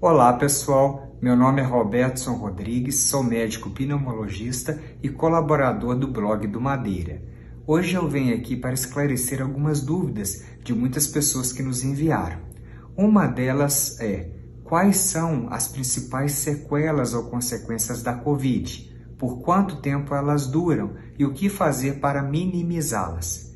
Olá pessoal, meu nome é Robertson Rodrigues, sou médico pneumologista e colaborador do blog do Madeira. Hoje eu venho aqui para esclarecer algumas dúvidas de muitas pessoas que nos enviaram. Uma delas é: quais são as principais sequelas ou consequências da Covid? Por quanto tempo elas duram e o que fazer para minimizá-las?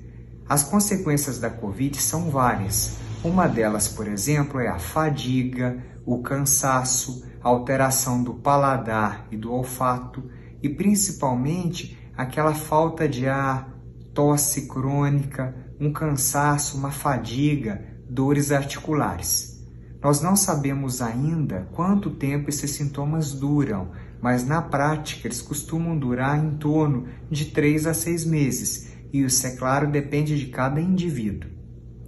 As consequências da Covid são várias. Uma delas, por exemplo, é a fadiga, o cansaço, a alteração do paladar e do olfato e principalmente aquela falta de ar, tosse crônica, um cansaço, uma fadiga, dores articulares. Nós não sabemos ainda quanto tempo esses sintomas duram, mas na prática eles costumam durar em torno de 3 a 6 meses, e isso, é claro, depende de cada indivíduo.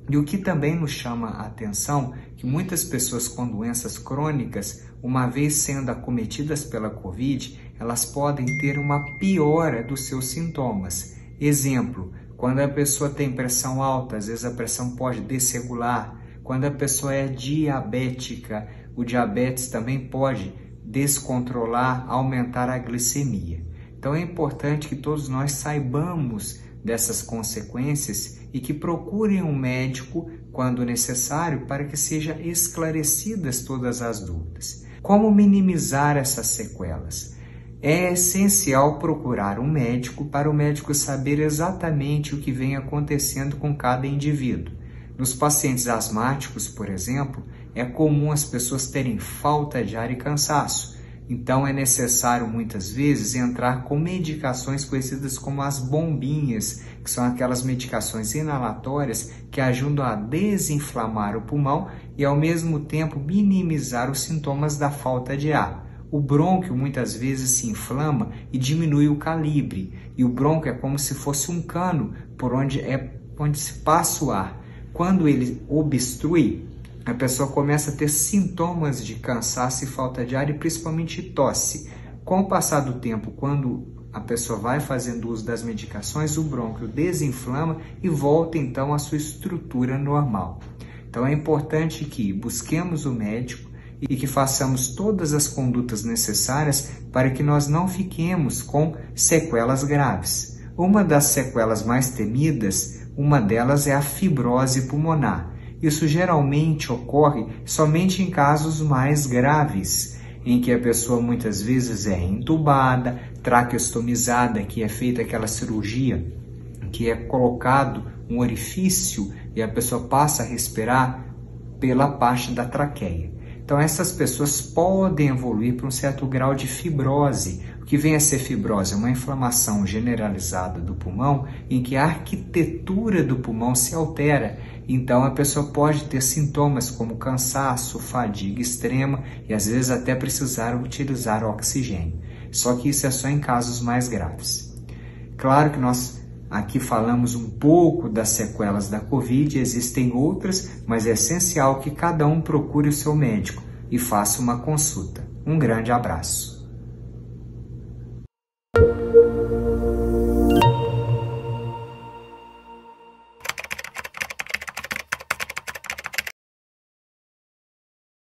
E o que também nos chama a atenção que muitas pessoas com doenças crônicas, uma vez sendo acometidas pela Covid, elas podem ter uma piora dos seus sintomas. Exemplo, quando a pessoa tem pressão alta, às vezes a pressão pode desregular. Quando a pessoa é diabética, o diabetes também pode descontrolar, aumentar a glicemia. Então é importante que todos nós saibamos dessas consequências e que procurem um médico quando necessário para que sejam esclarecidas todas as dúvidas. Como minimizar essas sequelas? É essencial procurar um médico para o médico saber exatamente o que vem acontecendo com cada indivíduo. Nos pacientes asmáticos, por exemplo, é comum as pessoas terem falta de ar e cansaço. Então é necessário muitas vezes entrar com medicações conhecidas como as bombinhas, que são aquelas medicações inalatórias que ajudam a desinflamar o pulmão e ao mesmo tempo minimizar os sintomas da falta de ar. O brônquio muitas vezes se inflama e diminui o calibre, e o brônquio é como se fosse um cano por onde é onde se passa o ar. Quando ele obstrui, a pessoa começa a ter sintomas de cansaço e falta de ar e principalmente tosse. Com o passar do tempo, quando a pessoa vai fazendo uso das medicações, o brônquio desinflama e volta então à sua estrutura normal. Então é importante que busquemos o médico e que façamos todas as condutas necessárias para que nós não fiquemos com sequelas graves. Uma das sequelas mais temidas, uma delas é a fibrose pulmonar. Isso geralmente ocorre somente em casos mais graves, em que a pessoa muitas vezes é entubada, traqueostomizada, que é feita aquela cirurgia, que é colocado um orifício e a pessoa passa a respirar pela parte da traqueia. Então essas pessoas podem evoluir para um certo grau de fibrose. O que vem a ser fibrose? É uma inflamação generalizada do pulmão em que a arquitetura do pulmão se altera então a pessoa pode ter sintomas como cansaço, fadiga extrema e às vezes até precisar utilizar oxigênio. Só que isso é só em casos mais graves. Claro que nós aqui falamos um pouco das sequelas da Covid, existem outras, mas é essencial que cada um procure o seu médico e faça uma consulta. Um grande abraço.